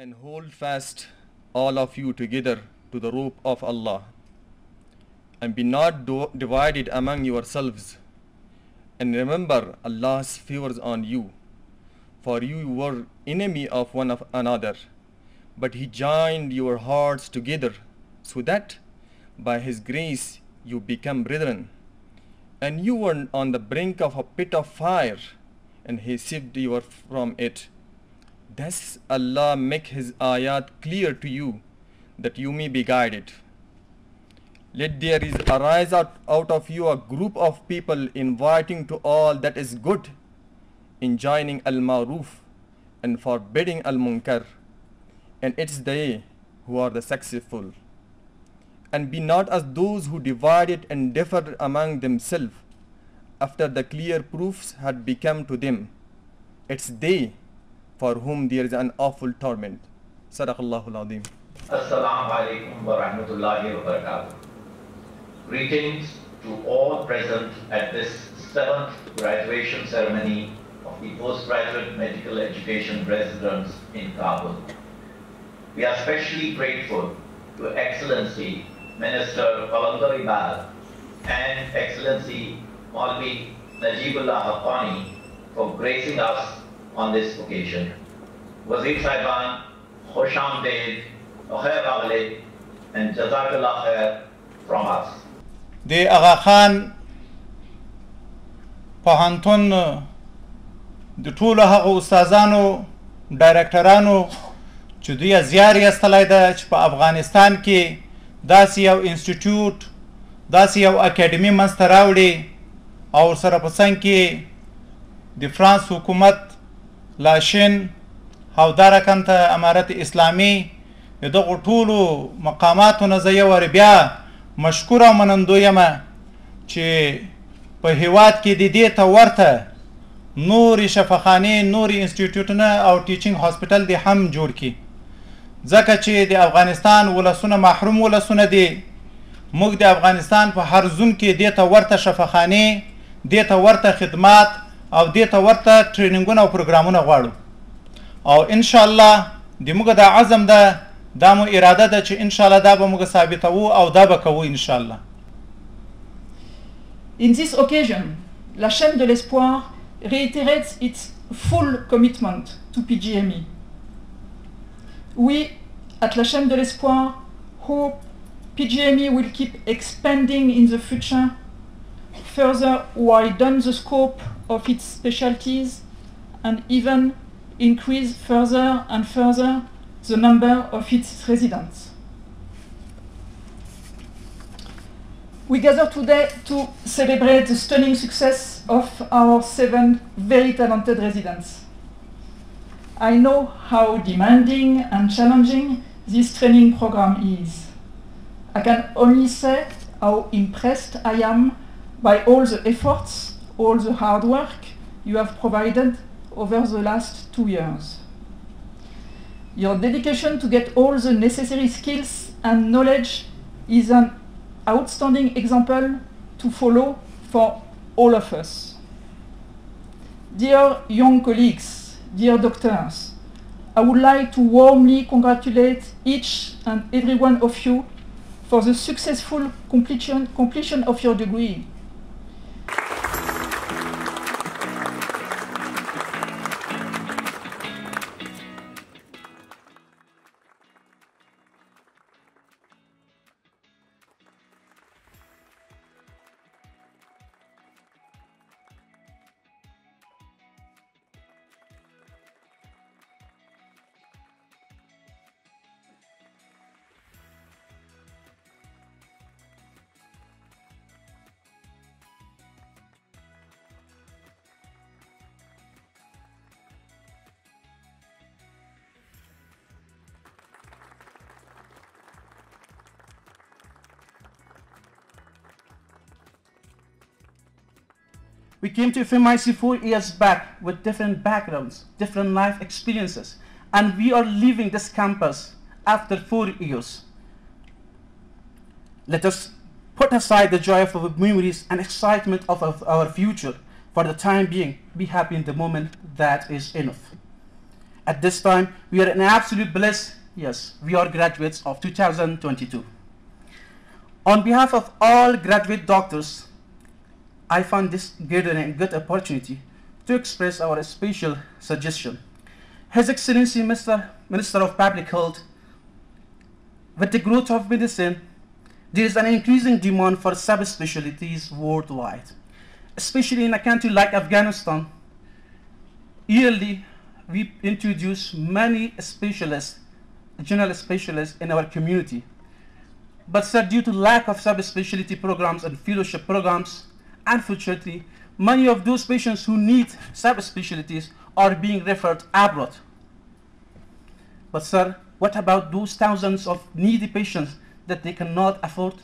and hold fast all of you together to the rope of Allah. And be not divided among yourselves. And remember Allah's favors on you. For you were enemy of one of another but he joined your hearts together so that by his grace you become brethren. And you were on the brink of a pit of fire and he saved you from it thus allah make his ayat clear to you that you may be guided let there is arise out, out of you a group of people inviting to all that is good enjoining al-ma'ruf and forbidding al-munkar and it's they who are the successful and be not as those who divided and differed among themselves after the clear proofs had become to them. It's they for whom there is an awful torment. Sadaqallahu al-Azim. Assalamu alaikum wa rahmatullahi wa barakatuh. Greetings to all present at this seventh graduation ceremony of the postgraduate medical education residents in Kabul. We are especially grateful to Excellency Minister Qalandar Ibaad and Excellency Maulvi Najibullah Haqqani for gracing us on this occasion. Wazir Saiban, Khosham Ded, Khair Aghle, and Jazakallah Khair from us. د اغا خان پوهنتون د ټولو هغه استادانو ډایرکټرانو چې دوی زیار ایستلی ده چې په افغانستان کې داسې یو انسټیټیوټ داسې یو اکیډمي منځته راوړي او سره په څنګ کې د فرانس حکومت لاشین او دا رقم ته امارت اسلامي د دغو ټولو مقاماتو نه زه یو بیا مشکور او منندو یم چې په هیواد کې د دې ته ورته نورې شفاخانې نورې انسټیټیوټونه او ټیچینګ هاسپټل دې هم جوړ کړي. ځکه چې د افغانستان ولسونه محروم ولسونه دي موږ د افغانستان په هر زون کې دې ته ورته شفاخانې دې ته ورته خدمات او دې ته ورته ټریننګونه او پروګرامونه غواړو او ان شاء الله د موږ د عزم ده دا مو اراده ده چې ان شاء الله دا به موږ ثابتوو او دا به کوو ان شاء الله In this occasion, la chaîne de l'espoir reiterates its full commitment to PGME. We, at la chaîne de l'espoir, hope PGME will keep expanding in the future, further widen the scope of its specialties, and even increase further and further the number of its residents. We gather today to celebrate the stunning success of our seven very talented residents. I know how demanding and challenging this training program is. I can only say how impressed I am by all the efforts, all the hard work you have provided over the last two years. Your dedication to get all the necessary skills and knowledge is an outstanding example to follow for all of us. Dear young colleagues, dear doctors, I would like to warmly congratulate each and every one of you for the successful completion, completion of your degree. We came to FMIC four years back with different backgrounds, different life experiences, and we are leaving this campus after four years. Let us put aside the joy of our memories and excitement of, of our future for the time being. Be happy in the moment, that is enough. At this time, we are in absolute bliss. Yes, we are graduates of 2022. On behalf of all graduate doctors, I found this gathering a good opportunity to express our special suggestion. His Excellency Mr. Minister of Public Health, with the growth of medicine, there is an increasing demand for subspecialties worldwide, especially in a country like Afghanistan. Yearly, we introduce many specialists, general specialists in our community. But sir, due to lack of subspecialty programs and fellowship programs, unfortunately, many of those patients who need subspecialties are being referred abroad. But sir, what about those thousands of needy patients that they cannot afford